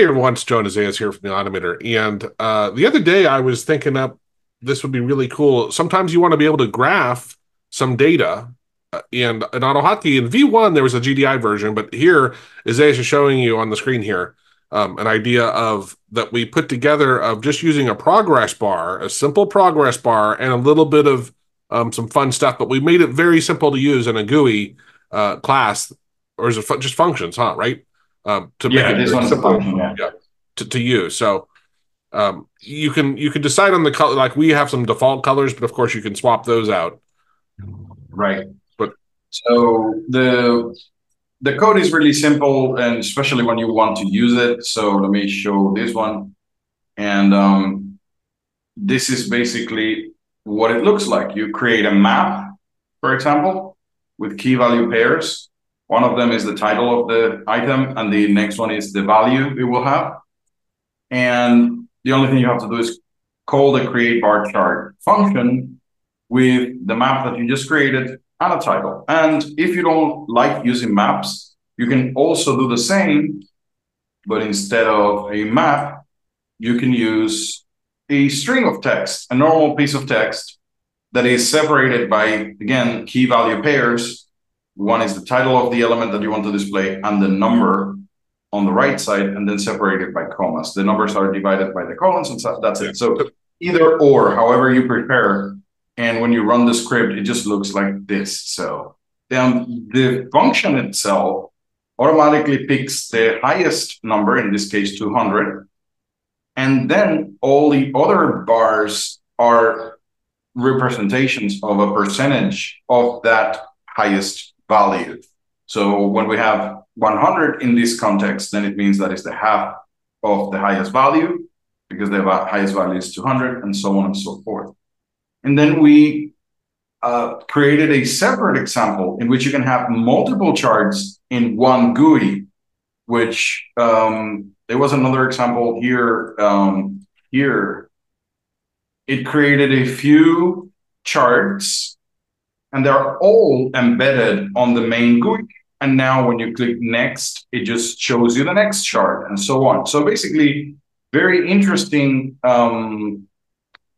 Hey everyone, it's Joe and Isaias here from the Automator. And uh, the other day I was thinking up this would be really cool. Sometimes you want to be able to graph some data uh, and an AutoHotkey. In V1, there was a GDI version, but here Isaias is showing you on the screen here um, an idea of that we put together of just using a progress bar, a simple progress bar, and a little bit of um, some fun stuff. But we made it very simple to use in a GUI uh, class, or is it fu- just functions, huh? Right? Um, to Yeah, make it simple function, yeah. to, to use. So um, you can you can decide on the color. Like we have some default colors, but of course you can swap those out. Right. But- so the the code is really simple, and especially when you want to use it. So let me show this one, and um, this is basically what it looks like. You create a map, for example, with key value pairs. One of them is the title of the item, and the next one is the value it will have. And the only thing you have to do is call the create bar chart function with the map that you just created and a title. And if you don't like using maps, you can also do the same, but instead of a map, you can use a string of text, a normal piece of text that is separated by, again, key value pairs. One is the title of the element that you want to display and the number on the right side, and then separated by commas. The numbers are divided by the colons, and so that's it. So either or, however you prepare, and when you run the script, it just looks like this. So then the function itself automatically picks the highest number, in this case, 200. And then all the other bars are representations of a percentage of that highest value. So when we have 100 in this context, then it means that it's the half of the highest value because the highest value is 200 and so on and so forth. And then we uh, created a separate example in which you can have multiple charts in one GUI, which um, there was another example here. Um, here, it created a few charts, and they're all embedded on the main GUI. And now, when you click next, it just shows you the next chart, and so on. So basically, very interesting um,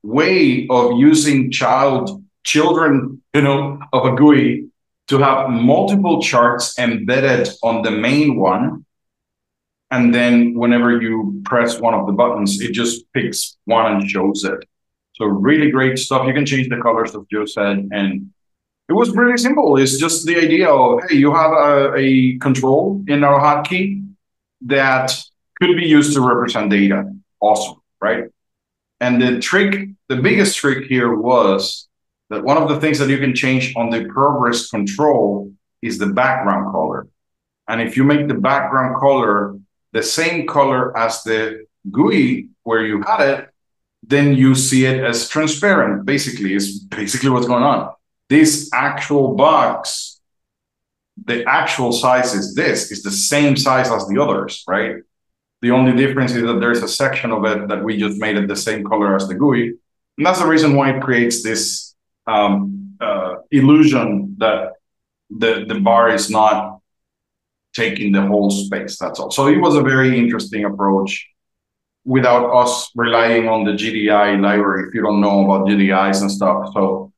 way of using child children, you know, of a GUI to have multiple charts embedded on the main one. And then whenever you press one of the buttons, it just picks one and shows it. So really great stuff. You can change the colors, as Joe said, and it was really simple. It's just the idea of hey, you have a, a control in AutoHotkey that could be used to represent data. Awesome, right? And the trick, the biggest trick here was that one of the things that you can change on the progress control is the background color. And if you make the background color the same color as the GUI where you had it, then you see it as transparent. Basically, is basically what's going on. This actual box, the actual size is this, is the same size as the others, right? The only difference is that there's a section of it that we just made it the same color as the GUI. And that's the reason why it creates this um, uh, illusion that the, the bar is not taking the whole space. That's all. So it was a very interesting approach without us relying on the GDI library if you don't know about GDIs and stuff. So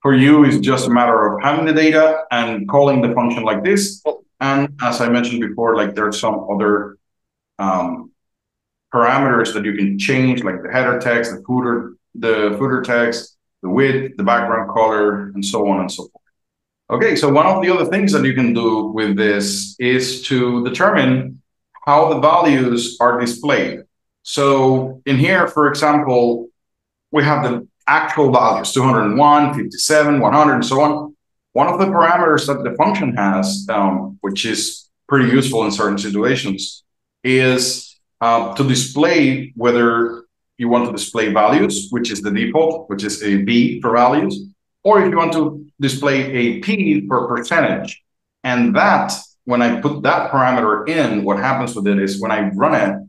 for you, it's just a matter of having the data and calling the function like this. And as I mentioned before, like there's some other um, parameters that you can change, like the header text, the footer, the footer text, the width, the background color, and so on and so forth. Okay, so one of the other things that you can do with this is to determine how the values are displayed. So in here, for example, we have the actual values 201, 57, 100, and so on. One of the parameters that the function has, um, which is pretty useful in certain situations, is uh, to display whether you want to display values, which is the default, which is a V for values, or if you want to display a P for percentage. And that, when I put that parameter in, what happens with it is when I run it,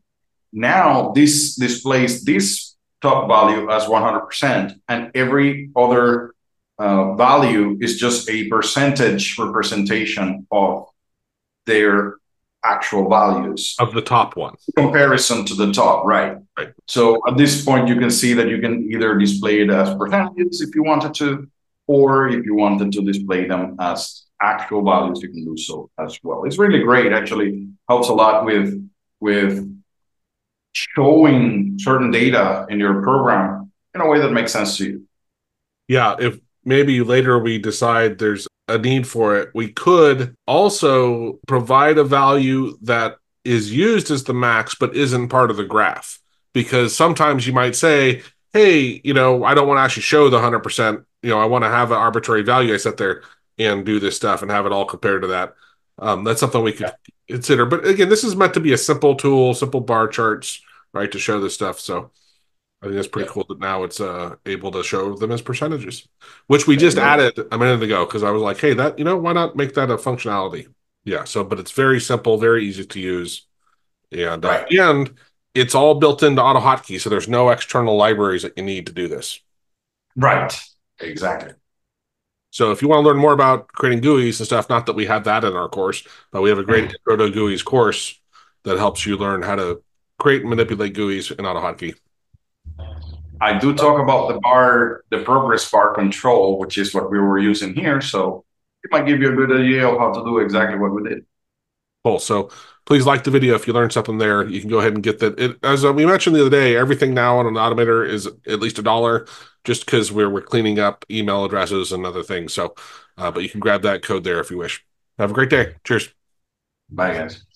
now this displays this top value as 100%, and every other uh, value is just a percentage representation of their actual values. Of the top one comparison to the top right. Right. So at this point you can see that you can either display it as percentages if you wanted to or if you wanted to display them as actual values you can do so as well. It's really great actually helps a lot with with showing certain data in your program in a way that makes sense to you yeah if maybe later we decide there's a need for it, we could also provide a value that is used as the max but isn't part of the graph. Because sometimes you might say, hey, you know, I don't want to actually show the 100%. You know, I want to have an arbitrary value I set there and do this stuff and have it all compared to that. Um, that's something we could yeah. Consider. But again, this is meant to be a simple tool, simple bar charts, right, to show this stuff. So I think that's pretty yeah. cool that now it's uh, able to show them as percentages, which we just yeah. added a minute ago because I was like, hey, that you know, why not make that a functionality? Yeah. So, but it's very simple, very easy to use, and uh, right. uh, and it's all built into AutoHotkey, so there's no external libraries that you need to do this. Right. Exactly. So if you want to learn more about creating GUIs and stuff, not that we have that in our course, but we have a great mm. intro to GUIs course that helps you learn how to create and manipulate GUIs in AutoHotkey. I do talk about the bar, the progress bar control, which is what we were using here. So it might give you a good idea of how to do exactly what we did. Cool. So please like the video if you learned something there. You can go ahead and get that. It, as we mentioned the other day, everything now on an automator is at least a dollar, just because we're we're cleaning up email addresses and other things. So, uh, but you can grab that code there if you wish. Have a great day. Cheers. Bye, guys.